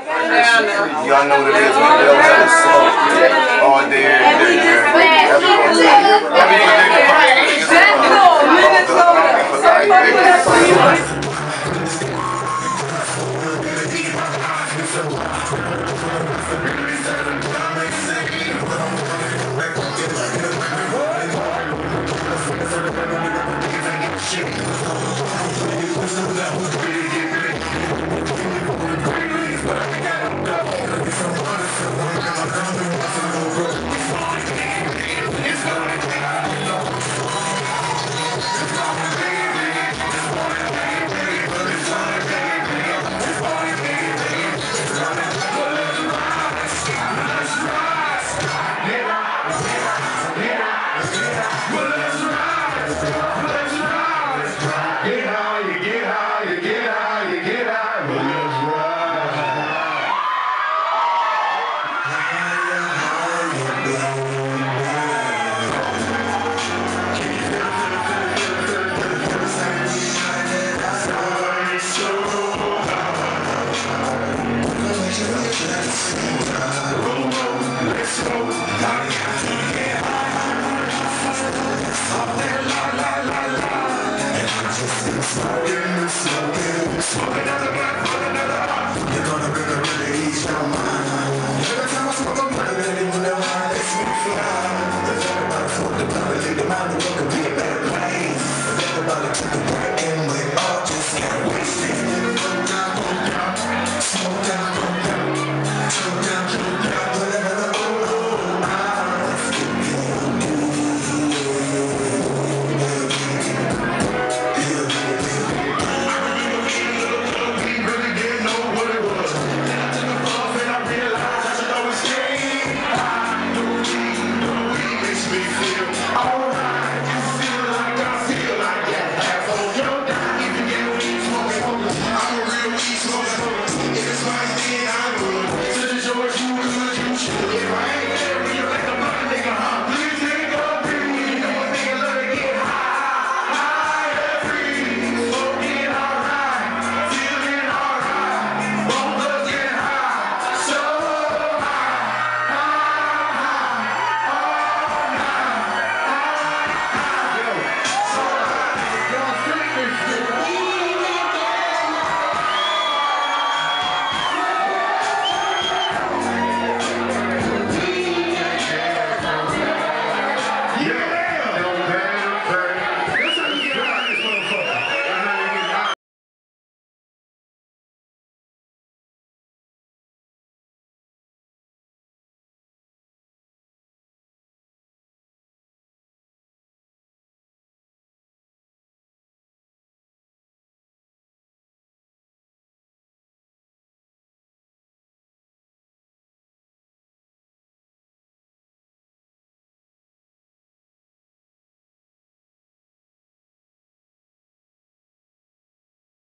Y'all know what it is. We